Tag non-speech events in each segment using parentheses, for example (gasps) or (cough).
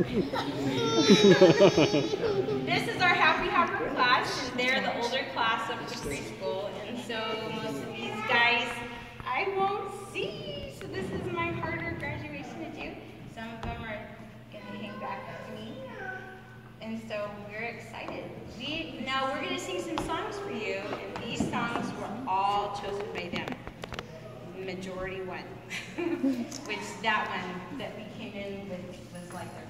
This is our Happy Hopper class, and they're the older class up to preschool. And so most of these guys I won't see. So this is my harder graduation to do. Some of them are gonna hang back with me. And so we're excited. We now we're gonna sing some songs for you, and these songs were all chosen by them. Majority one, (laughs) which that one that we came in with was like our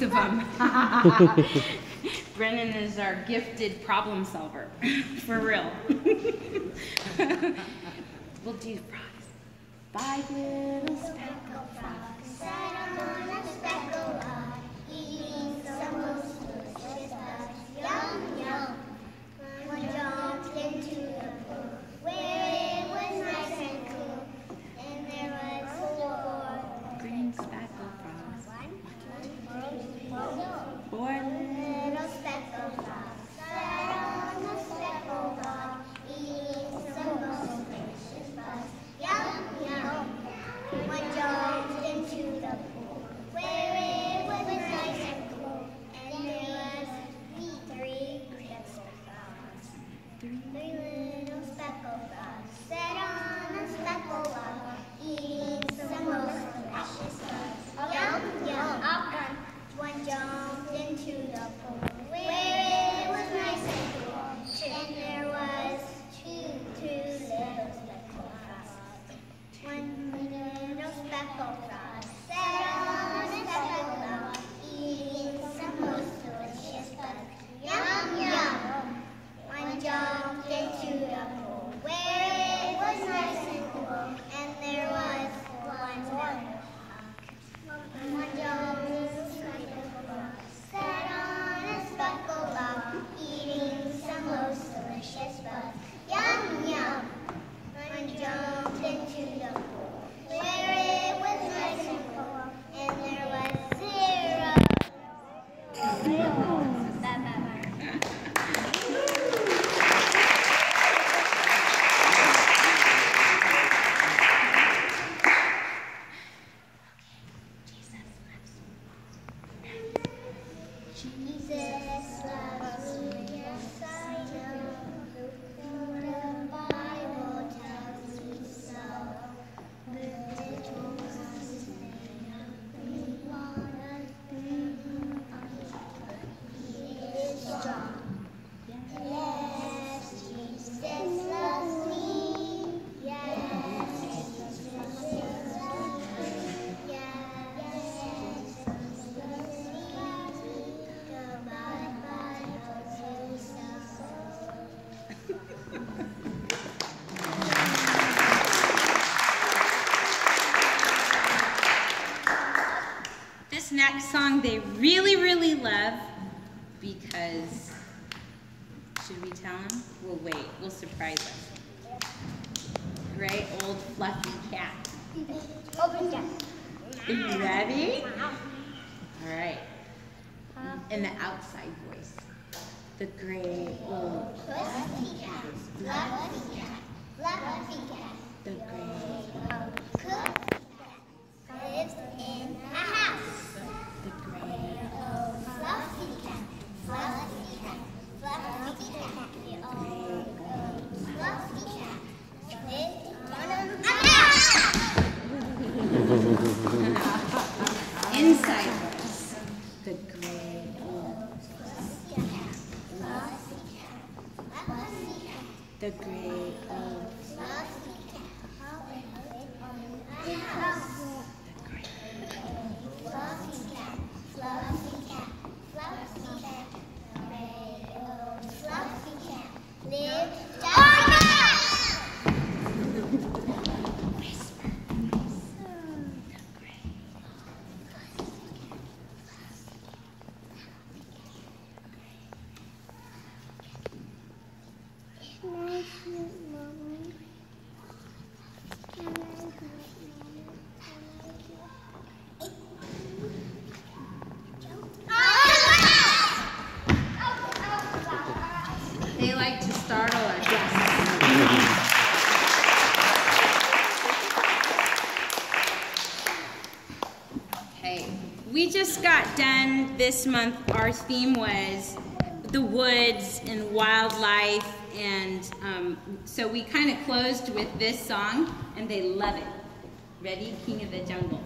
Both of them. (laughs) Brennan is our gifted problem solver, (laughs) for real. (laughs) we'll do frogs. Five little speckled frogs. Next song they really, really love because, should we tell them? We'll wait, we'll surprise them. Right, old fluffy cat. Open that. Are you ready? All right. In the outside voice. The great old, Fluffy cat, fluffy cat, fluffy cat. the great, Cook lives in a house. the great, Oh, fluffy cat, fluffy cat, fluffy cat. Oh, fluffy cat lives in a house. inside voice. The great old, Fluffy cat, fluffy cat, The great old fluffy cat. The house. Fluffy cat, fluffy cat, fluffy cat. Great old fluffy cat. Live They like to startle our guests. Okay, we got done this month. Our theme was the woods and wildlife, and um, so we kind of closed with this song, and they love it. Ready, King of the Jungle.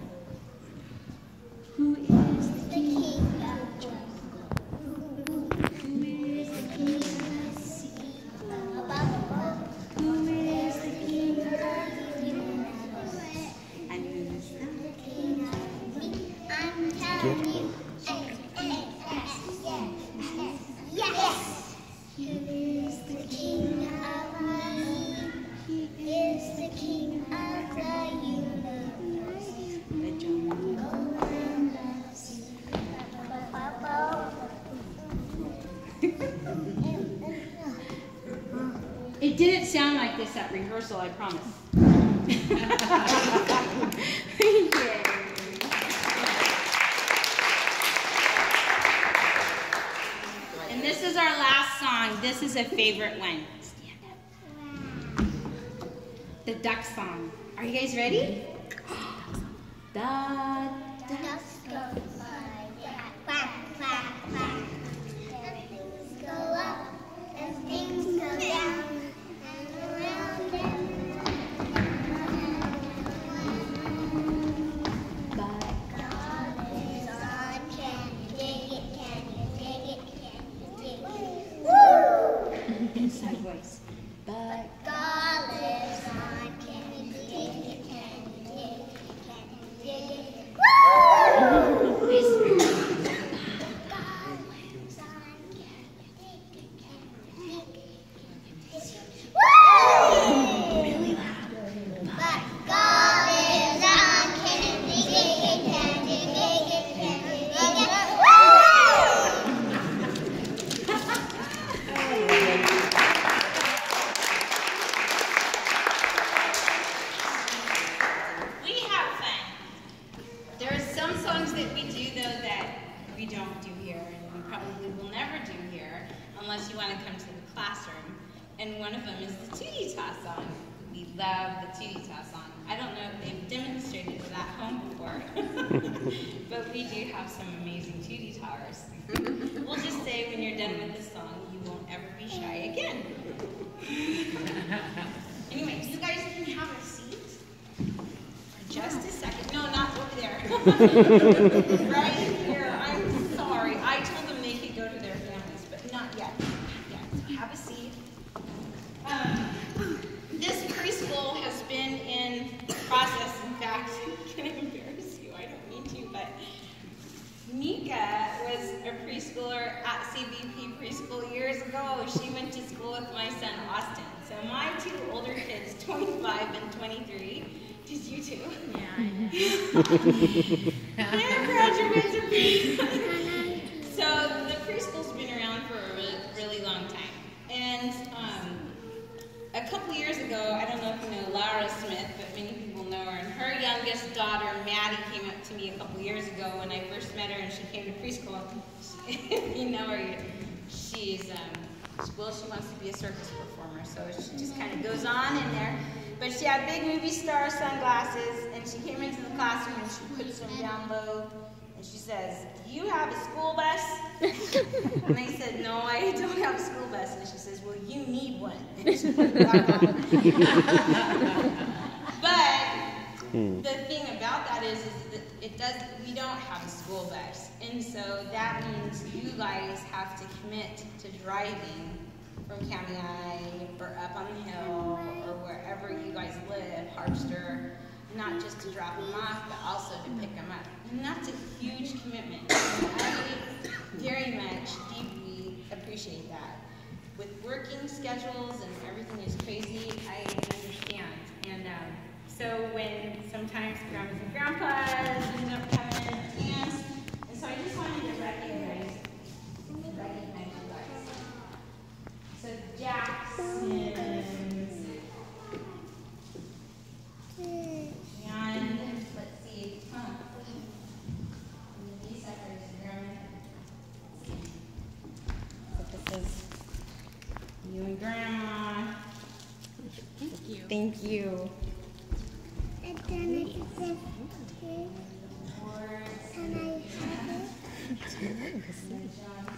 The jungle. It didn't sound like this at rehearsal, I promise. (laughs) (laughs) Yay. And this is our song. This is a favorite one. The duck song. Are you guys ready? (gasps) Da. Ducks the Tootie Toss. I don't know if they've demonstrated it at (laughs) home before, (laughs) but we do have some amazing Tootie Towers. We'll just say when you're done with this song, you won't ever be shy again. (laughs) anyway, you guys can have a seat. For just a second. No, not over there. right here. I'm sorry. I told them they could go to their families, but not yet. Not yet. So have a seat. Um, this preschool has been in process. In fact, can I embarrass you? I don't mean to, but Mika was a preschooler at CBP preschool years ago. She went to school with my son Austin. So my two older kids, 25 and 23, did you too? Yeah, I know. (laughs) Graduates preschool. (laughs) (laughs) so the preschool's been around for a really, really long time. And um, a couple years ago, I don't know if you know Laura Smith, but many people know her. And her youngest daughter, Maddie, came up to me a couple years ago when I first met her, and she came to preschool. If you know her, she's um, well, she wants to be a circus performer, so she just kind of goes on in there. But she had big movie star sunglasses, and she came into the classroom and she puts them down low, and she says, do "You have a school bus?" (laughs) and I said, "No, I don't have a school bus." And she says, "Well, you need one." (laughs) And she put it back on. (laughs) but hmm. the thing about that is, is that it does. We don't have a school bus, and so that means you guys have to commit to driving from County or up on the hill or wherever you guys live, Harpster, not just to drop them off, but also to pick them up. And that's a huge commitment. I very much deeply appreciate that. With working schedules and everything is crazy, I understand. And um, so when sometimes grandmas and grandpas end up having aunts, and so I just wanted to recognize, recognize. So Jackson's, and mm. let's see, huh? And these suckers, grandma. So this is you and grandma. Thank you. Thank you. And then I can say, can I have it? And then Johnson.